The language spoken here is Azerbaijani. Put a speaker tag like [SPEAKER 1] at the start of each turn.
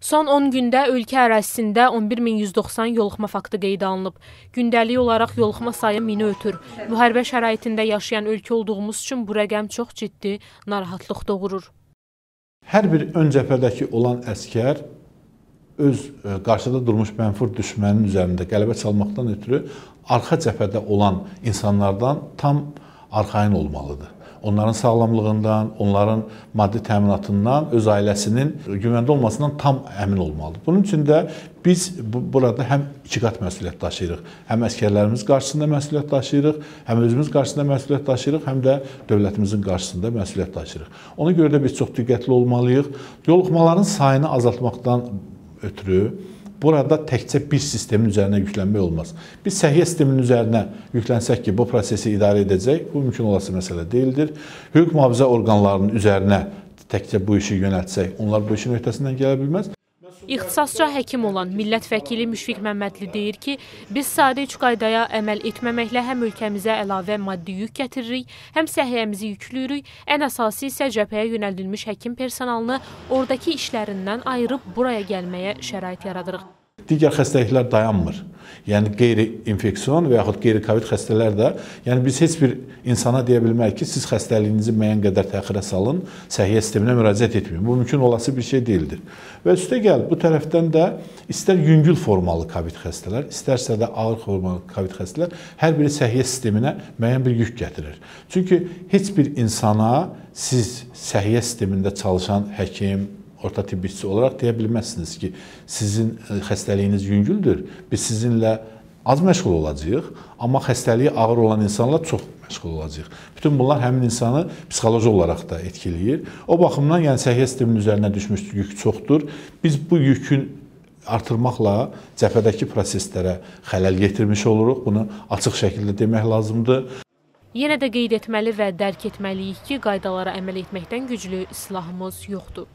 [SPEAKER 1] Son 10 gündə ölkə ərazisində 11190 yoluxma faktı qeydə alınıb. Gündəlik olaraq yoluxma sayı 1000-i ötür. Müharibə şəraitində yaşayan ölkə olduğumuz üçün bu rəqəm çox ciddi narahatlıq doğurur.
[SPEAKER 2] Hər bir ön cəbhədəki olan əskər öz e, qarşıda durmuş mənfur düşmənin üzərində qələbə çalmaqdan ötürü arxa cəbhədə olan insanlardan tam arxayın olmalıdır onların sağlamlığından, onların maddi təminatından, öz ailəsinin güvəndə olmasından tam əmin olmalıdır. Bunun üçün də biz bu, burada həm iki qat məsuliyyət daşıyırıq. Həm əskərlərimiz qarşısında məsuliyyət daşıyırıq, həm özümüz qarşısında məsuliyyət daşıyırıq, həm də dövlətimizin qarşısında məsuliyyət daşıyırıq. Ona görə də biz çox diqqətli olmalıyıq. Yoluxmaların sayını azaltmaqdan ötürü Burada təkcə bir sistemin üzərinə yüklənmək olmaz. Biz səhiyyə sisteminin üzərinə yüklənsək ki, bu prosesi idarə edəcək, bu mümkün olası məsələ deyildir. Hüquq mühafizə orqanlarının üzərinə təkcə bu işi yönəltsək, onlar bu işin öhdəsindən gələ bilməz.
[SPEAKER 1] İxtisasca həkim olan millət vəkili Müşfiq Məmmədli deyir ki, biz sadə üç qaydaya əməl etməməklə həm ölkəmizə əlavə maddi yük gətiririk, həm səhiyyəmizi yüklüyürük, ən əsası isə cəbhəyə yönəldilmiş həkim personalını oradakı işlərindən ayırıb buraya gəlməyə şərait yaradırıq.
[SPEAKER 2] Digər xəstəliklər dayanmır. Yəni qeyri-infeksion və yaxud qeyri-Covid xəstələr də, yəni biz heç bir insana deyə bilmərik ki, siz xəstəliyinizi müəyyən qədər təxirə salın, səhiyyə sisteminə müraciət etməyin. Bu mümkün olası bir şey deyildir. Və üstə gəl, bu tərəfdən də istər yüngül formalı Covid xəstələr, istərsə də ağır formalı Covid xəstələr hər biri səhiyyə sisteminə müəyyən bir yük gətirir. Çünki heç bir insana siz səhiyyə sistemində çalışan həkim, orta tibb işçisi olaraq deyə bilməzsiniz ki, sizin e, xəstəliyiniz yüngüldür. Biz sizinlə az məşğul olacağıq, amma xəstəliyi ağır olan insanlar çox məşğul olacağıq. Bütün bunlar həmin insanı psixoloji olaraq da etkiləyir. O baxımdan yəni səhiyyə sisteminin üzərinə düşmüş yük çoxdur. Biz bu yükün artırmaqla cəbhədəki proseslərə xələl yetirmiş oluruq. Bunu açıq şəkildə demək lazımdır.
[SPEAKER 1] Yenə də qeyd etməli və dərk etməliyik ki, qaydalara əməl etməkdən güclü silahımız yoxdur.